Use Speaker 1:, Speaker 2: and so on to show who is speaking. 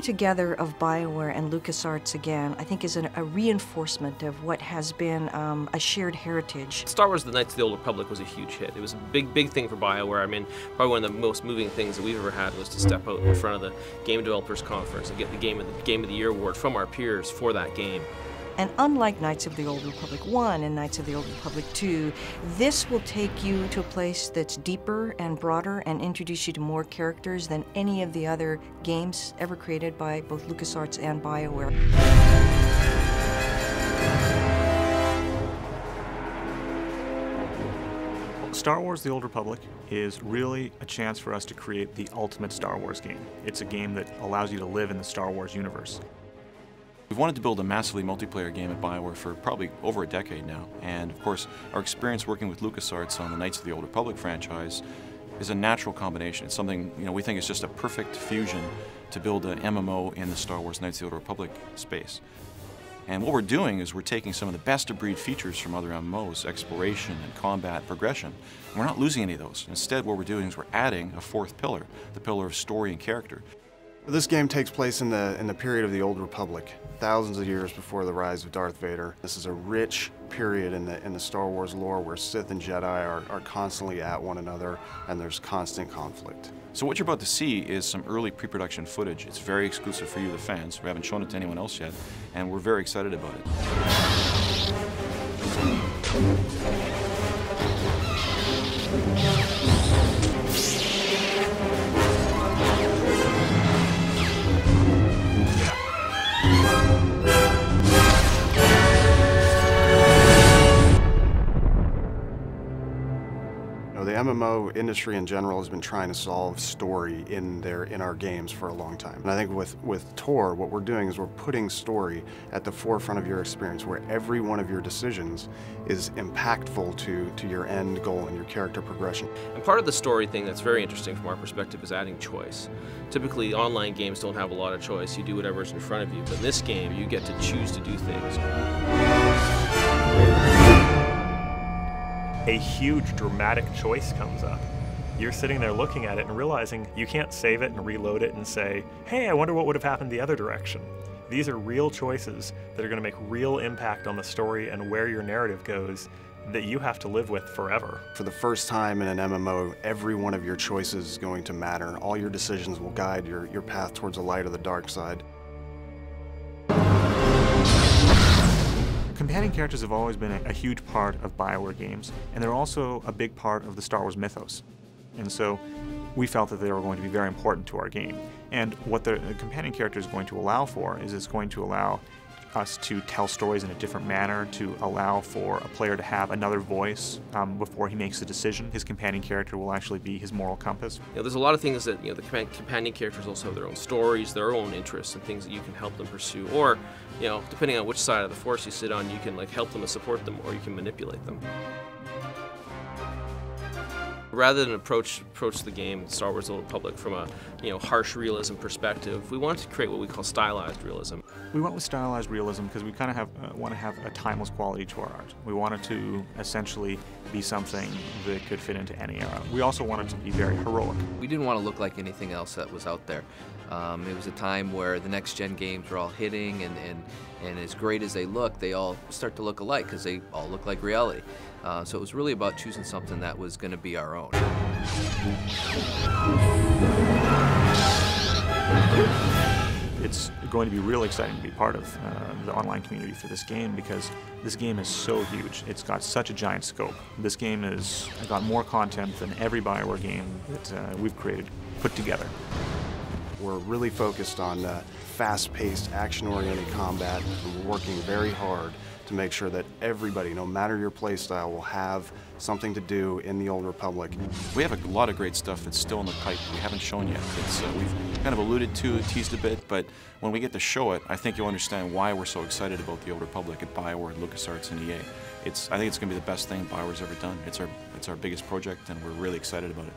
Speaker 1: together of BioWare and LucasArts again, I think is an, a reinforcement of what has been um, a shared heritage.
Speaker 2: Star Wars The Knights of the Old Republic was a huge hit. It was a big, big thing for BioWare. I mean, probably one of the most moving things that we've ever had was to step out in front of the Game Developers Conference and get the Game of the, Game of the Year award from our peers for that game.
Speaker 1: And unlike Knights of the Old Republic 1 and Knights of the Old Republic 2, this will take you to a place that's deeper and broader and introduce you to more characters than any of the other games ever created by both LucasArts and BioWare.
Speaker 3: Star Wars The Old Republic is really a chance for us to create the ultimate Star Wars game. It's a game that allows you to live in the Star Wars universe.
Speaker 4: We've wanted to build a massively multiplayer game at BioWare for probably over a decade now, and of course our experience working with LucasArts on the Knights of the Old Republic franchise is a natural combination. It's something you know we think is just a perfect fusion to build an MMO in the Star Wars Knights of the Old Republic space. And what we're doing is we're taking some of the best of breed features from other MMOs, exploration and combat progression, and we're not losing any of those. Instead, what we're doing is we're adding a fourth pillar, the pillar of story and character.
Speaker 5: This game takes place in the, in the period of the Old Republic, thousands of years before the rise of Darth Vader. This is a rich period in the, in the Star Wars lore where Sith and Jedi are, are constantly at one another and there's constant conflict.
Speaker 4: So what you're about to see is some early pre-production footage. It's very exclusive for you, the fans. We haven't shown it to anyone else yet, and we're very excited about it.
Speaker 5: MMO industry in general has been trying to solve story in their in our games for a long time. And I think with, with Tor, what we're doing is we're putting story at the forefront of your experience where every one of your decisions is impactful to, to your end goal and your character progression.
Speaker 2: And part of the story thing that's very interesting from our perspective is adding choice. Typically online games don't have a lot of choice. You do whatever's in front of you. But in this game, you get to choose to do things
Speaker 6: a huge dramatic choice comes up. You're sitting there looking at it and realizing you can't save it and reload it and say, hey, I wonder what would have happened the other direction. These are real choices that are going to make real impact on the story and where your narrative goes that you have to live with forever.
Speaker 5: For the first time in an MMO, every one of your choices is going to matter. All your decisions will guide your, your path towards the light or the dark side.
Speaker 3: Characters have always been a, a, huge part of Bioware games, and they're also a big part of the Star Wars mythos. And so we felt that they were going to be very important to our game. And what the companion character is going to allow for is it's going to allow us to tell stories in a different manner, to allow for a player to have another voice um, before he makes a decision. His companion character will actually be his moral compass.
Speaker 2: You know, there's a lot of things that you know the companion characters also have their own stories, their own interests, and things that you can help them pursue. Or, you know, depending on which side of the force you sit on, you can like help them and support them, or you can manipulate them. Rather than approach approach the game Star Wars: The Old Republic from a you know harsh realism perspective, we wanted to create what we call stylized realism.
Speaker 3: We went with stylized realism because we kind of have uh, want to have a timeless quality to our art. We wanted to essentially be something that could fit into any era. We also wanted to be very heroic.
Speaker 7: We didn't want to look like anything else that was out there. Um, it was a time where the next gen games were all hitting, and, and, and as great as they look, they all start to look alike because they all look like reality. Uh, so it was really about choosing something that was going to be our own.
Speaker 3: It's going to be really exciting to be part of uh, the online community for this game because this game is so huge. It's got such a giant scope. This game has got more content than every Bioware game that uh, we've created put together.
Speaker 5: We're really focused on uh, fast-paced, action-oriented combat. We're working very hard to make sure that everybody, no matter your playstyle, will have something to do in the Old Republic.
Speaker 4: We have a lot of great stuff that's still in the pipe we haven't shown yet. Uh, we've kind of alluded to, teased a bit, but when we get to show it, I think you'll understand why we're so excited about the Old Republic at BioWare, LucasArts, and EA. It's, I think it's going to be the best thing BioWare's ever done. It's our, it's our biggest project, and we're really excited about it.